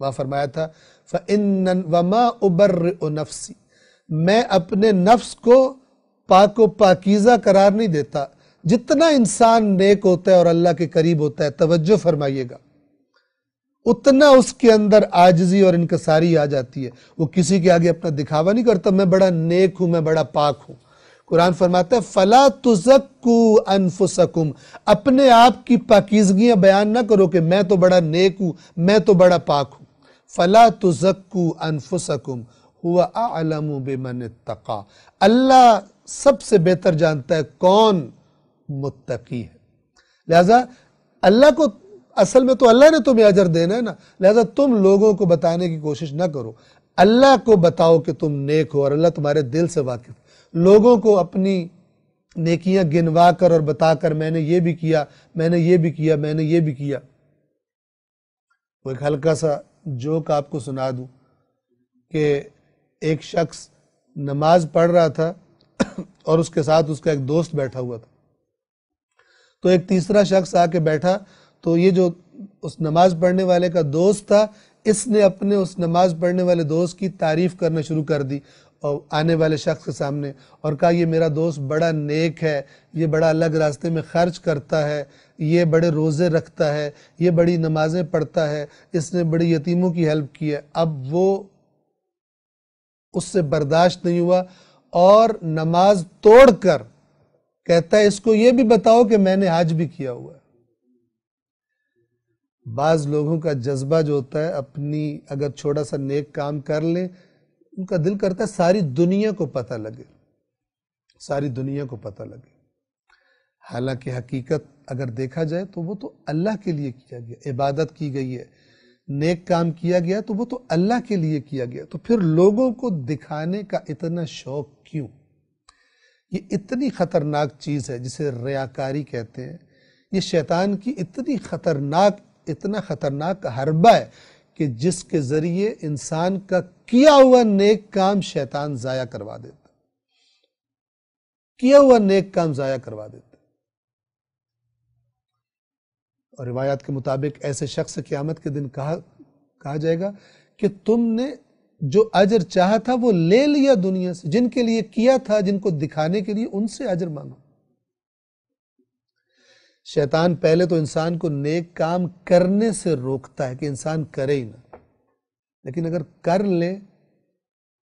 वहाँ फरमाया था फ़िन वमा उबर नफसी. मैं अपने नफ्स को पाको पाकिज़ा करार नहीं देता। जितना इंसान नेक होता है और अल्लाह के करीब होता है, तवज्जो फरमाइएगा। उतना उसके अंदर आजजी और इनकसारी आ जाती है। वो किसी के आगे अपना दिखावा नहीं करता, मैं बड़ा नेक हूँ, मैं बड़ा पाक हूँ। कुरान फरमाता है, फला तुजक्कू अनफुसकुम। अपने आप की पाकिजगियाँ बयान ना करो कि, मैं तो बड़ा नेक हूँ, मैं तो बड़ा पाक हूँ। फला तुजक्कू अनफुसकुम हुआ आलम बेमन तका अल्लाह सबसे बेहतर जानता है कौन मुत्तकी है लिहाजा अल्लाह को असल में तो अल्लाह ने तुम्हें अजर देना है ना लिहाजा तुम लोगों को बताने की कोशिश ना करो अल्लाह को बताओ कि तुम नेक हो और अल्लाह तुम्हारे दिल से वाकिफ लोगों को अपनी नेकियाँ गिनवा कर और बताकर मैंने ये भी किया मैंने ये भी किया मैंने ये भी किया वो एक हल्का सा जोक आपको सुना दूँ कि एक शख्स नमाज़ पढ़ रहा था और उसके साथ उसका एक दोस्त बैठा हुआ था। तो एक तीसरा शख्स आके बैठा तो ये जो उस नमाज़ पढ़ने वाले का दोस्त था, इसने अपने उस नमाज़ पढ़ने वाले दोस्त की तारीफ़ करना शुरू कर दी आने वाले शख्स के सामने और कहा, ये मेरा दोस्त बड़ा नेक है, ये बड़ा अलग रास्ते में खर्च करता है, ये बड़े रोज़े रखता है, ये बड़ी नमाजें पढ़ता है, इसने बड़ी यतीमों की हेल्प की है। अब वो उससे बर्दाश्त नहीं हुआ और नमाज़ तोड़कर कहता है, इसको ये भी बताओ कि मैंने आज भी किया हुआ है। बाज लोगों का जज्बा जो होता है, अपनी अगर छोटा सा नेक काम कर ले उनका दिल करता है सारी दुनिया को पता लगे। सारी दुनिया को पता लगे। हालाँकि हकीकत अगर देखा जाए तो वो तो अल्लाह के लिए किया गया, इबादत की गई है, नेक काम किया गया तो वो तो अल्लाह के लिए किया गया। तो फिर लोगों को दिखाने का इतना शौक क्यों? ये इतनी खतरनाक चीज़ है जिसे रयाकारी कहते हैं। ये शैतान की इतनी खतरनाक, इतना खतरनाक हरबा है कि जिसके ज़रिए इंसान का किया हुआ नेक काम शैतान ज़ाया करवा देता। किया हुआ नेक काम ज़ाया करवा देता। और रिवायात के मुताबिक ऐसे शख्स क़यामत के दिन कहा कहा जाएगा कि तुमने जो अजर चाहा था वो ले लिया दुनिया से, जिनके लिए किया था, जिनको दिखाने के लिए उनसे अजर मांगो। शैतान पहले तो इंसान को नेक काम करने से रोकता है कि इंसान करे ही ना। लेकिन अगर कर ले,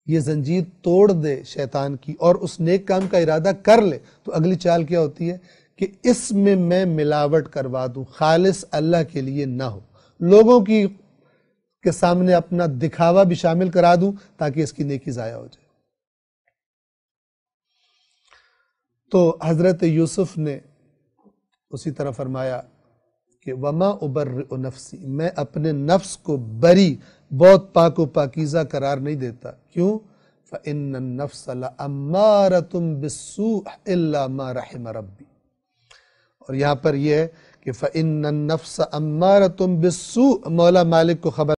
ये जंजीर तोड़ दे शैतान की और उस नेक काम का इरादा कर ले तो अगली चाल क्या होती है कि इसमें मैं मिलावट करवा दूँ खालिस अल्लाह के लिए ना हो। लोगों की, के सामने अपना दिखावा भी शामिल करा दूँ ताकि इसकी नेकी ज़ाया हो जाए। तो हज़रत यूसुफ ने उसी तरह फरमाया कि वमा उबर नफसी, मैं अपने नफ्स को बरी, बहुत पाको पाकिज़ा करार नहीं देता। क्यों? फ़िन तुम बिस्सू मा रहम रबी और यहाँ पर यह है कि फ़िन नफ्स अम्मार तुम बिसू मौला मालिक को खबर